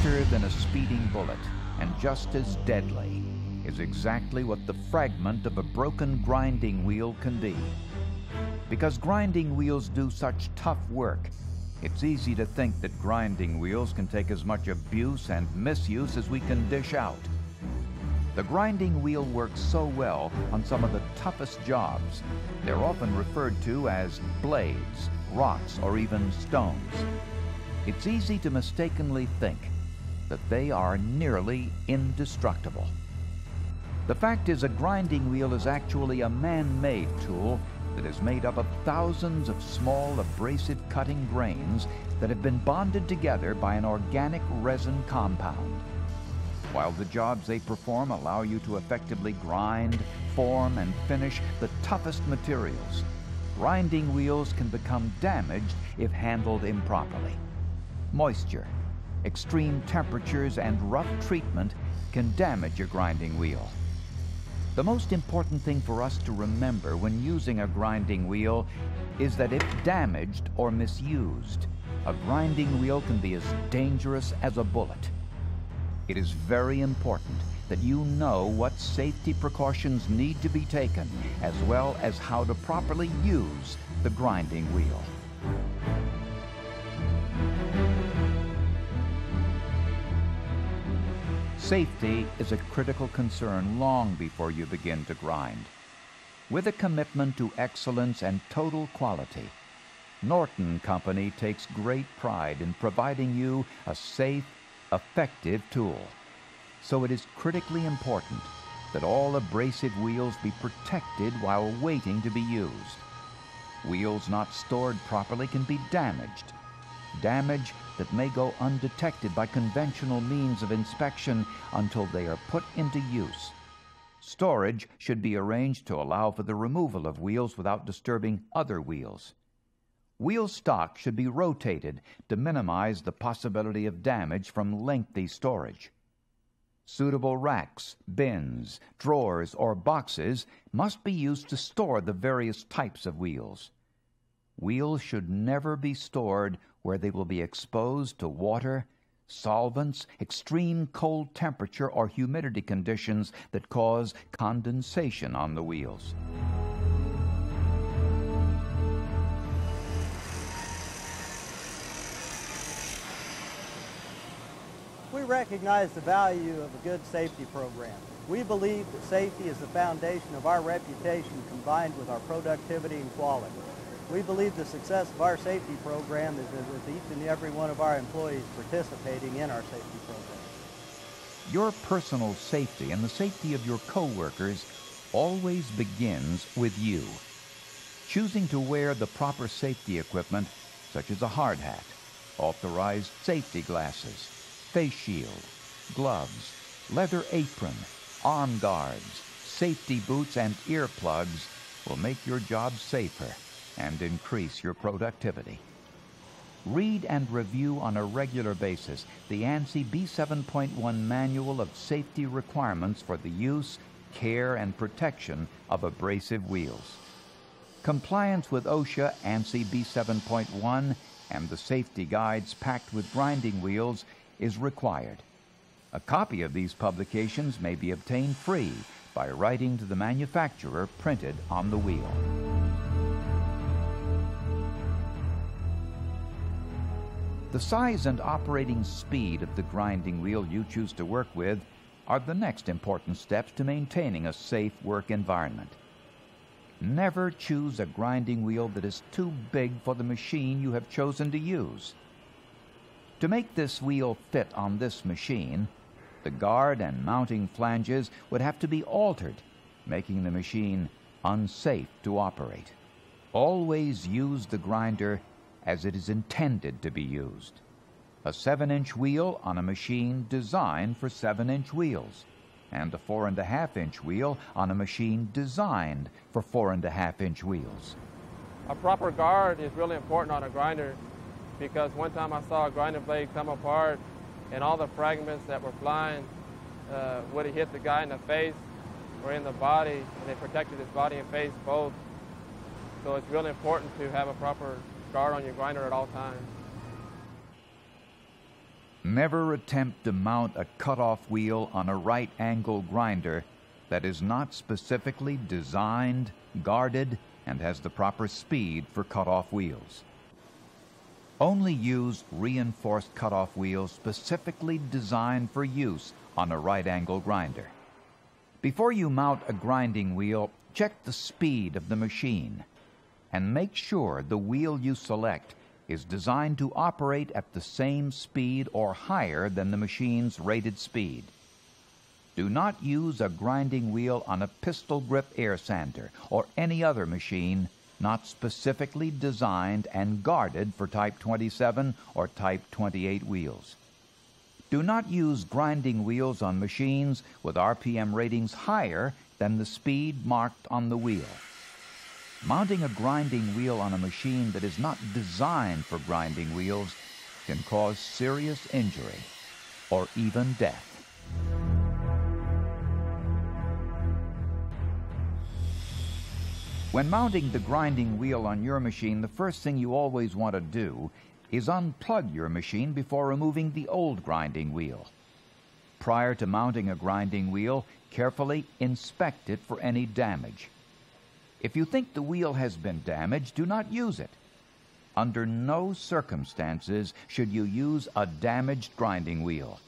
faster than a speeding bullet and just as deadly is exactly what the fragment of a broken grinding wheel can be. Because grinding wheels do such tough work, it's easy to think that grinding wheels can take as much abuse and misuse as we can dish out. The grinding wheel works so well on some of the toughest jobs, they're often referred to as blades, rocks, or even stones. It's easy to mistakenly think that they are nearly indestructible. The fact is, a grinding wheel is actually a man made tool that is made up of thousands of small abrasive cutting grains that have been bonded together by an organic resin compound. While the jobs they perform allow you to effectively grind, form, and finish the toughest materials, grinding wheels can become damaged if handled improperly. Moisture, extreme temperatures, and rough treatment can damage your grinding wheel. The most important thing for us to remember when using a grinding wheel is that if damaged or misused, a grinding wheel can be as dangerous as a bullet. It is very important that you know what safety precautions need to be taken, as well as how to properly use the grinding wheel. Safety is a critical concern long before you begin to grind. With a commitment to excellence and total quality, Norton Company takes great pride in providing you a safe, effective tool. So it is critically important that all abrasive wheels be protected while waiting to be used. Wheels not stored properly can be damaged. Damage that may go undetected by conventional means of inspection until they are put into use. Storage should be arranged to allow for the removal of wheels without disturbing other wheels. Wheel stock should be rotated to minimize the possibility of damage from lengthy storage. Suitable racks, bins, drawers, or boxes must be used to store the various types of wheels. Wheels should never be stored where they will be exposed to water, solvents, extreme cold temperature, or humidity conditions that cause condensation on the wheels. We recognize the value of a good safety program. We believe that safety is the foundation of our reputation combined with our productivity and quality. We believe the success of our safety program is with each and every one of our employees participating in our safety program. Your personal safety and the safety of your coworkers always begins with you. Choosing to wear the proper safety equipment, such as a hard hat, authorized safety glasses, face shield, gloves, leather apron, arm guards, safety boots, and earplugs will make your job safer and increase your productivity. Read and review on a regular basis the ANSI B7.1 Manual of Safety Requirements for the Use, Care, and Protection of Abrasive Wheels. Compliance with OSHA ANSI B7.1 and the safety guides packed with grinding wheels is required. A copy of these publications may be obtained free by writing to the manufacturer printed on the wheel. The size and operating speed of the grinding wheel you choose to work with are the next important steps to maintaining a safe work environment. Never choose a grinding wheel that is too big for the machine you have chosen to use. To make this wheel fit on this machine, the guard and mounting flanges would have to be altered, making the machine unsafe to operate. Always use the grinder as it is intended to be used. A 7 inch wheel on a machine designed for 7 inch wheels, and a 4.5 inch wheel on a machine designed for 4.5 inch wheels. A proper guard is really important on a grinder because one time I saw a grinder blade come apart and all the fragments that were flying uh, would have hit the guy in the face or in the body, and they protected his body and face both. So it's really important to have a proper guard on your grinder at all times. Never attempt to mount a cutoff wheel on a right angle grinder that is not specifically designed, guarded, and has the proper speed for cutoff wheels. Only use reinforced cutoff wheels specifically designed for use on a right angle grinder. Before you mount a grinding wheel, check the speed of the machine and make sure the wheel you select is designed to operate at the same speed or higher than the machine's rated speed. Do not use a grinding wheel on a pistol grip air sander or any other machine not specifically designed and guarded for Type 27 or Type 28 wheels. Do not use grinding wheels on machines with RPM ratings higher than the speed marked on the wheel. Mounting a grinding wheel on a machine that is not designed for grinding wheels can cause serious injury or even death. When mounting the grinding wheel on your machine, the first thing you always want to do is unplug your machine before removing the old grinding wheel. Prior to mounting a grinding wheel, carefully inspect it for any damage. If you think the wheel has been damaged, do not use it. Under no circumstances should you use a damaged grinding wheel.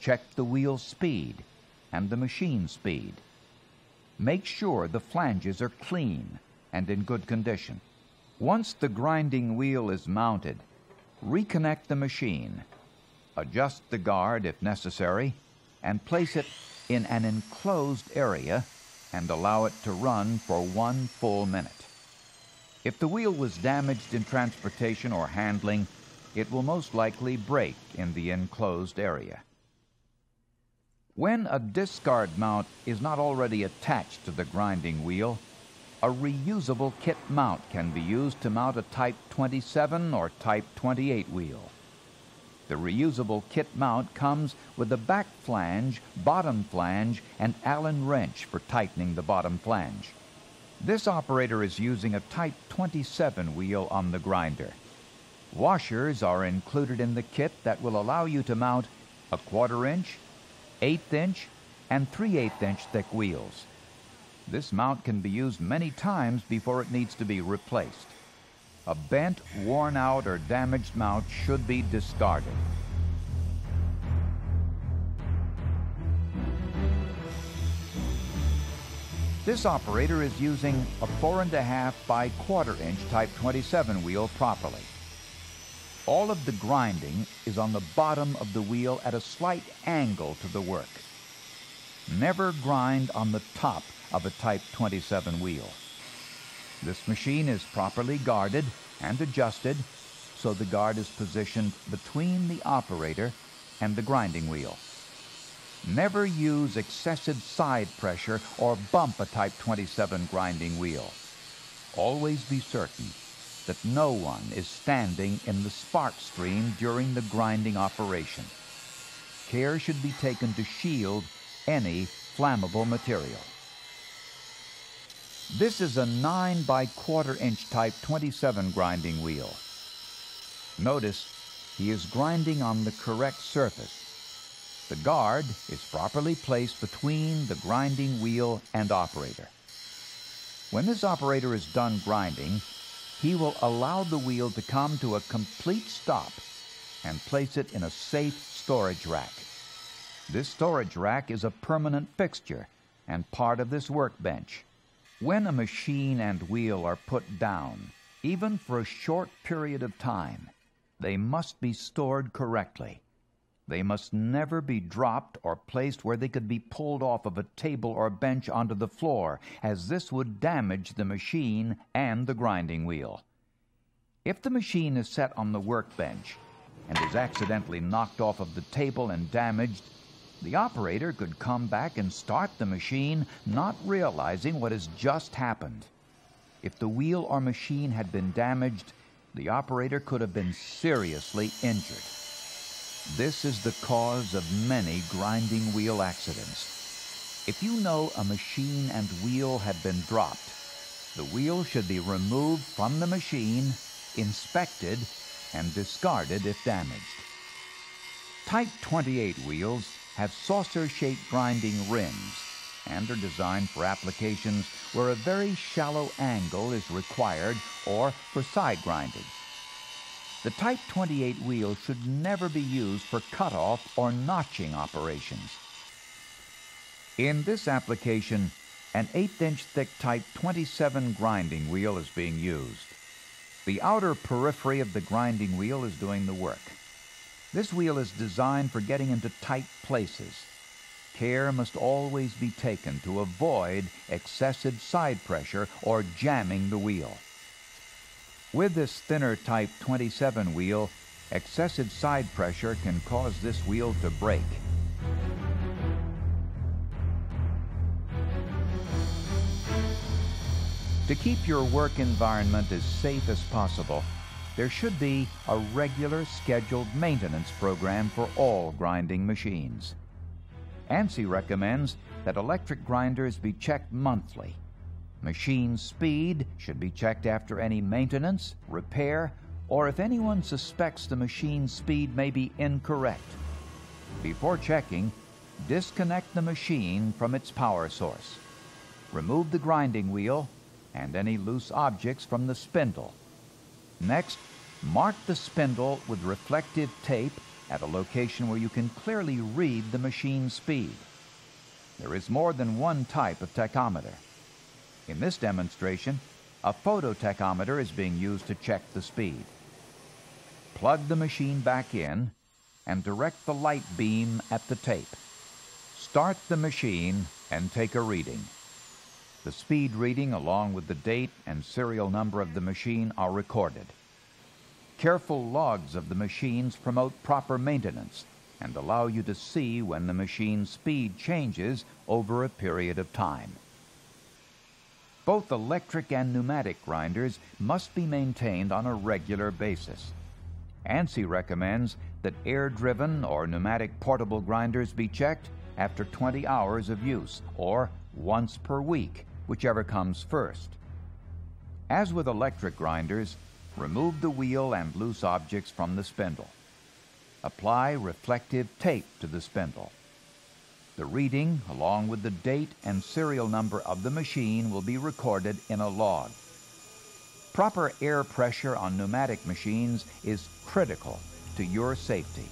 Check the wheel speed and the machine speed. Make sure the flanges are clean and in good condition. Once the grinding wheel is mounted, reconnect the machine, adjust the guard if necessary, and place it in an enclosed area and allow it to run for one full minute. If the wheel was damaged in transportation or handling, it will most likely break in the enclosed area. When a discard mount is not already attached to the grinding wheel, a reusable kit mount can be used to mount a Type 27 or Type 28 wheel. The reusable kit mount comes with a back flange, bottom flange, and Allen wrench for tightening the bottom flange. This operator is using a Type 27 wheel on the grinder. Washers are included in the kit that will allow you to mount a quarter inch, eighth inch, and 3 8 inch thick wheels. This mount can be used many times before it needs to be replaced. A bent, worn out, or damaged mount should be discarded. This operator is using a 4.5 by quarter inch Type 27 wheel properly. All of the grinding is on the bottom of the wheel at a slight angle to the work. Never grind on the top of a Type 27 wheel. This machine is properly guarded and adjusted so the guard is positioned between the operator and the grinding wheel. Never use excessive side pressure or bump a Type 27 grinding wheel. Always be certain that no one is standing in the spark stream during the grinding operation. Care should be taken to shield any flammable material. This is a 9 by quarter inch type 27 grinding wheel. Notice he is grinding on the correct surface. The guard is properly placed between the grinding wheel and operator. When this operator is done grinding, he will allow the wheel to come to a complete stop and place it in a safe storage rack. This storage rack is a permanent fixture and part of this workbench. When a machine and wheel are put down, even for a short period of time, they must be stored correctly. They must never be dropped or placed where they could be pulled off of a table or bench onto the floor, as this would damage the machine and the grinding wheel. If the machine is set on the workbench and is accidentally knocked off of the table and damaged, the operator could come back and start the machine, not realizing what has just happened. If the wheel or machine had been damaged, the operator could have been seriously injured. This is the cause of many grinding wheel accidents. If you know a machine and wheel have been dropped, the wheel should be removed from the machine, inspected, and discarded if damaged. Type 28 wheels have saucer-shaped grinding rims and are designed for applications where a very shallow angle is required or for side grinding. The Type 28 wheel should never be used for cutoff or notching operations. In this application, an eighth-inch thick Type 27 grinding wheel is being used. The outer periphery of the grinding wheel is doing the work. This wheel is designed for getting into tight places. Care must always be taken to avoid excessive side pressure or jamming the wheel. With this thinner Type 27 wheel, excessive side pressure can cause this wheel to break. To keep your work environment as safe as possible, there should be a regular scheduled maintenance program for all grinding machines. ANSI recommends that electric grinders be checked monthly. Machine speed should be checked after any maintenance, repair, or if anyone suspects the machine speed may be incorrect. Before checking, disconnect the machine from its power source. Remove the grinding wheel and any loose objects from the spindle. Next, mark the spindle with reflective tape at a location where you can clearly read the machine speed. There is more than one type of tachometer. In this demonstration, a phototachometer is being used to check the speed. Plug the machine back in and direct the light beam at the tape. Start the machine and take a reading. The speed reading, along with the date and serial number of the machine, are recorded. Careful logs of the machines promote proper maintenance and allow you to see when the machine's speed changes over a period of time. Both electric and pneumatic grinders must be maintained on a regular basis. ANSI recommends that air-driven or pneumatic portable grinders be checked after 20 hours of use or once per week whichever comes first. As with electric grinders, remove the wheel and loose objects from the spindle. Apply reflective tape to the spindle. The reading, along with the date and serial number of the machine, will be recorded in a log. Proper air pressure on pneumatic machines is critical to your safety.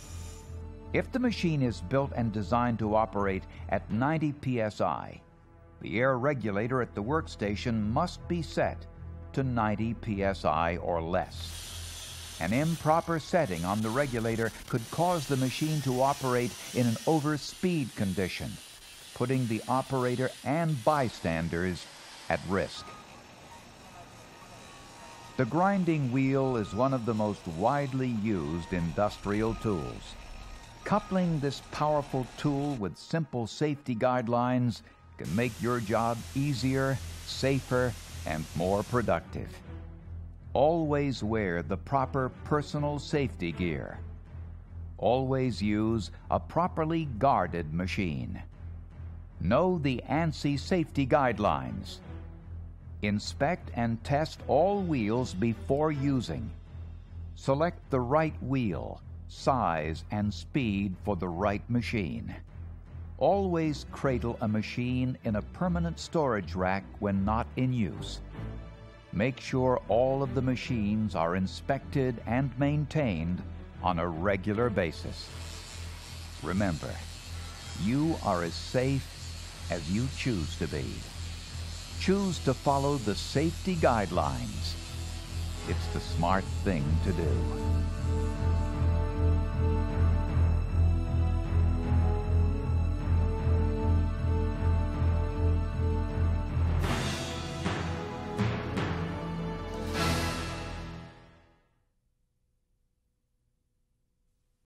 If the machine is built and designed to operate at 90 psi, the air regulator at the workstation must be set to 90 psi or less. An improper setting on the regulator could cause the machine to operate in an overspeed condition, putting the operator and bystanders at risk. The grinding wheel is one of the most widely used industrial tools. Coupling this powerful tool with simple safety guidelines can make your job easier, safer, and more productive. Always wear the proper personal safety gear. Always use a properly guarded machine. Know the ANSI safety guidelines. Inspect and test all wheels before using. Select the right wheel, size, and speed for the right machine. Always cradle a machine in a permanent storage rack when not in use. Make sure all of the machines are inspected and maintained on a regular basis. Remember, you are as safe as you choose to be. Choose to follow the safety guidelines. It's the smart thing to do.